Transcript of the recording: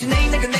你那个。